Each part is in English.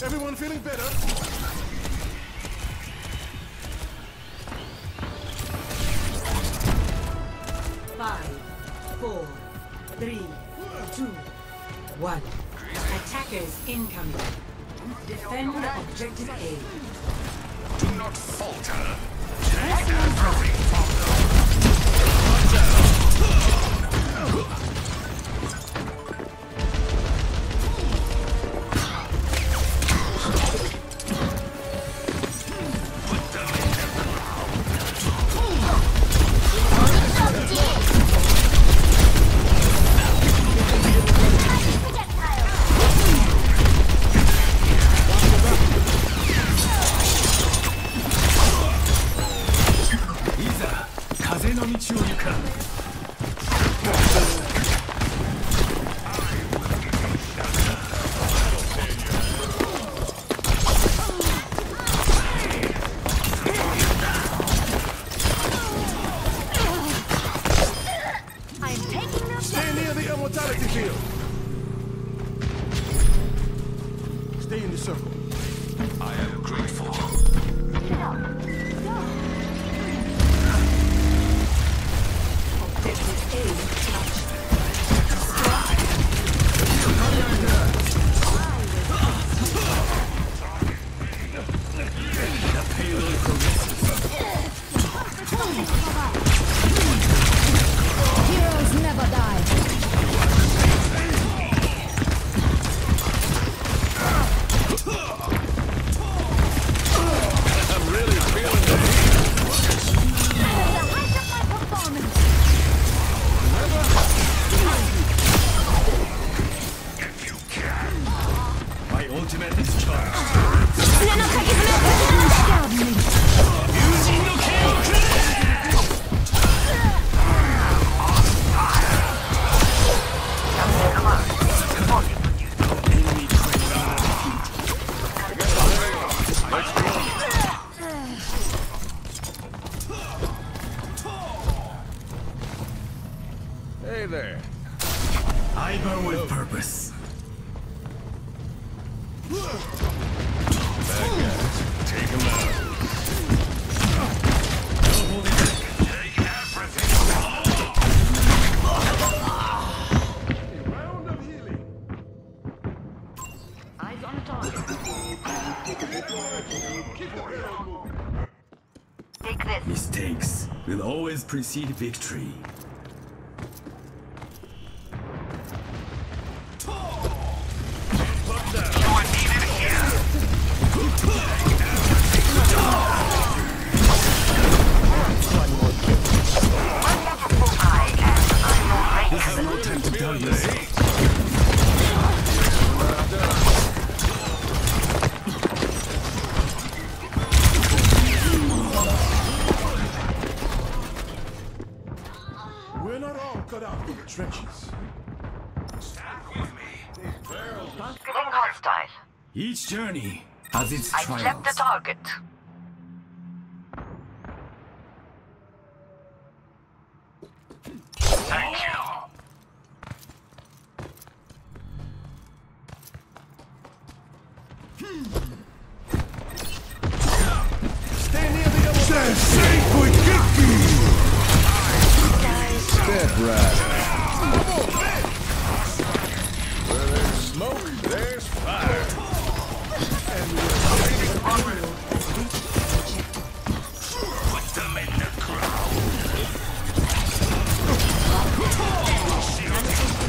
Everyone feeling better? Five, four, three, two, one. Attackers incoming. Defend objective A. Do not falter. Take that. always precede victory. journey has its I've trials. I've the target. Thank you. Stay near the other. Stay safe with Gipky. Step right.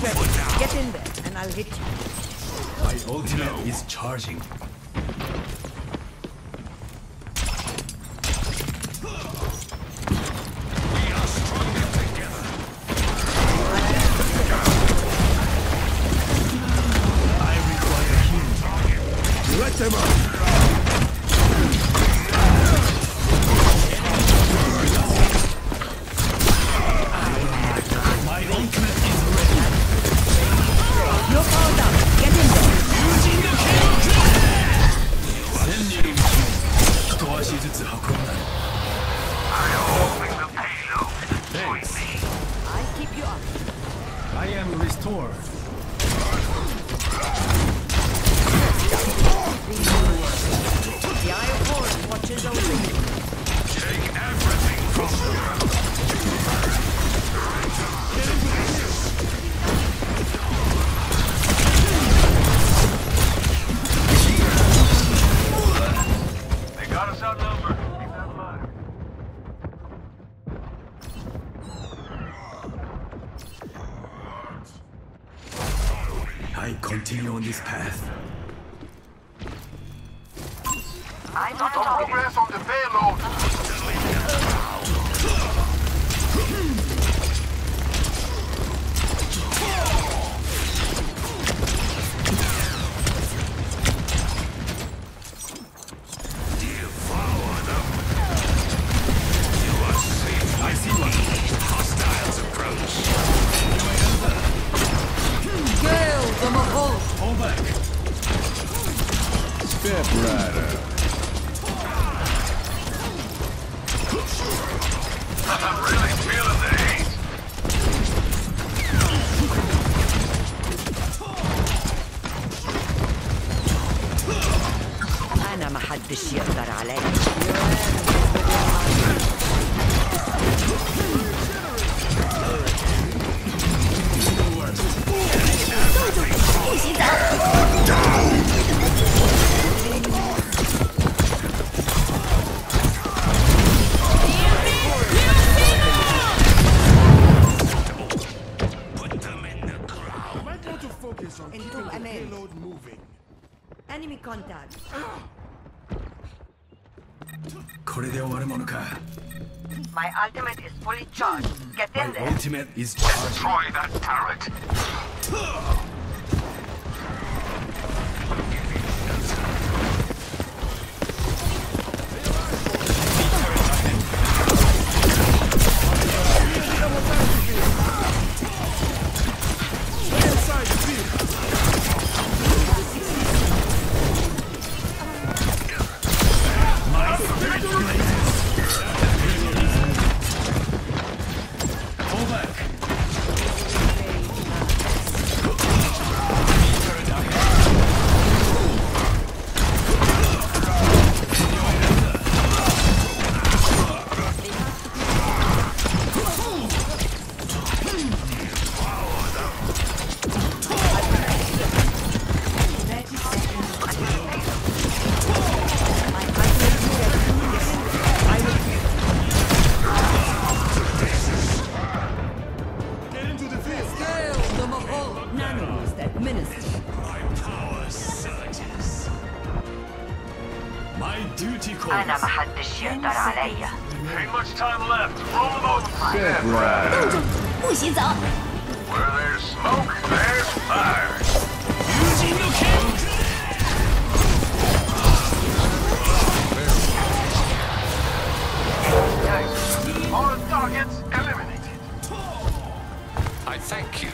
Get in there, and I'll hit you. My ultimate is charging. before. I continue on this path. I don't. Progress on the payload. My ultimate is fully charged. Get My in there. My ultimate is charging. Destroy that turret. Ain't much time left. Roll those Step rider. 不许走！ Where there's smoke, there's fire. Nice. All targets eliminated. I thank you.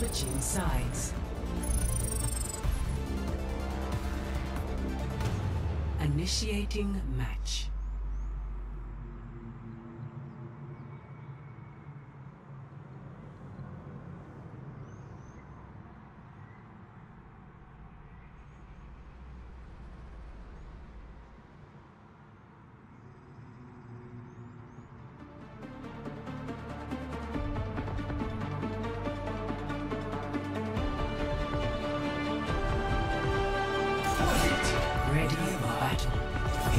Switching sides. Initiating match.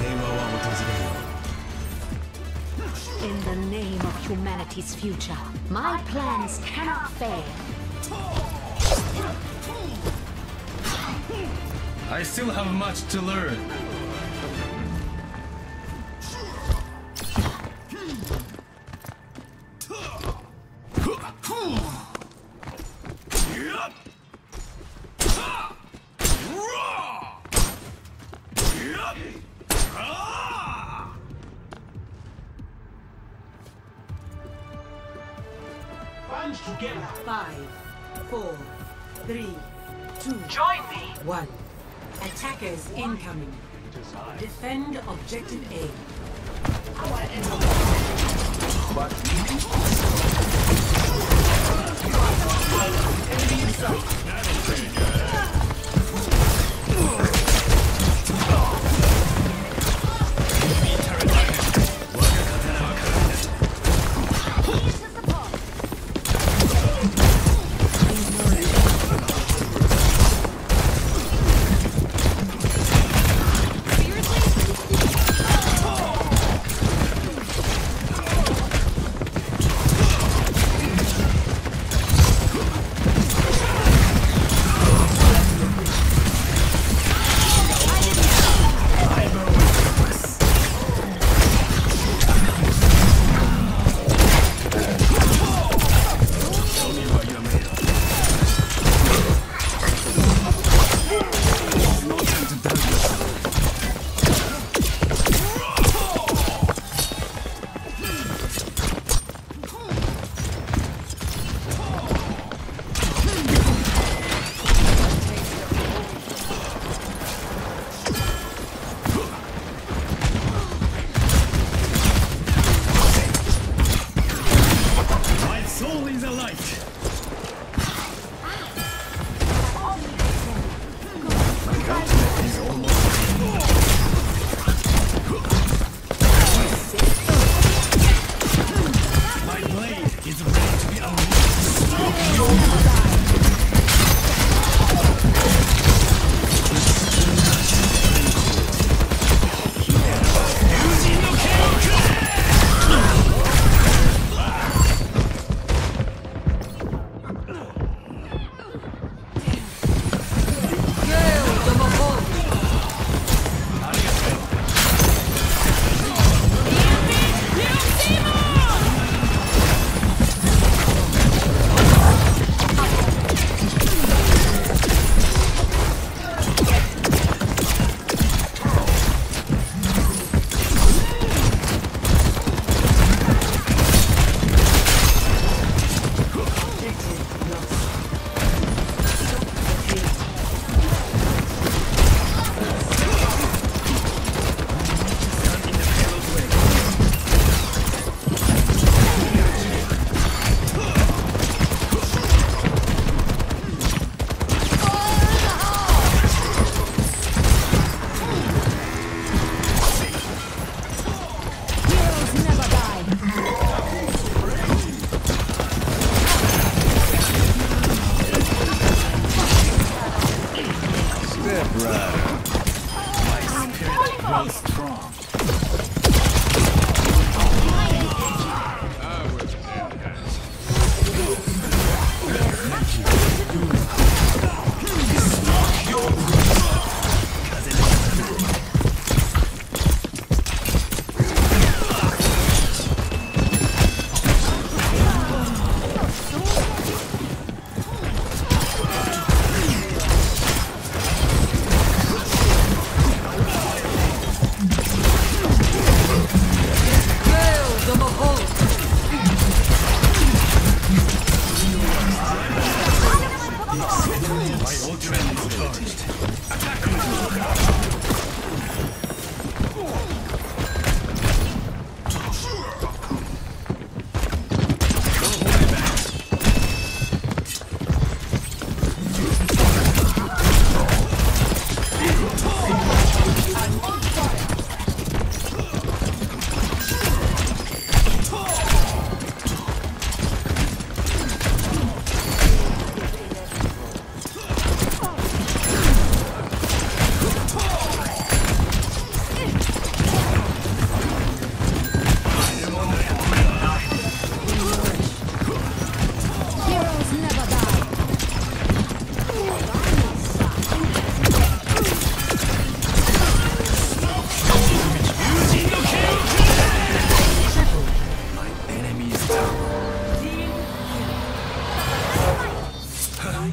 In the name of humanity's future, my plans cannot fail. I still have much to learn. Five, four, three, two, Join me. one. Attackers incoming. Defend objective A. My soul Grow strong.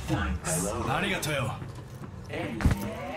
thanks. Arigatou. Hey.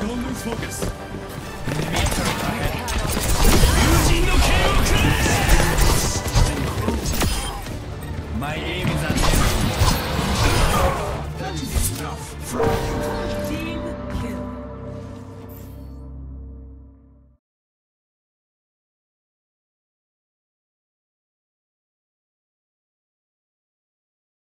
Don't lose focus. Enemy turret ahead. 友人の剣をくれ My aim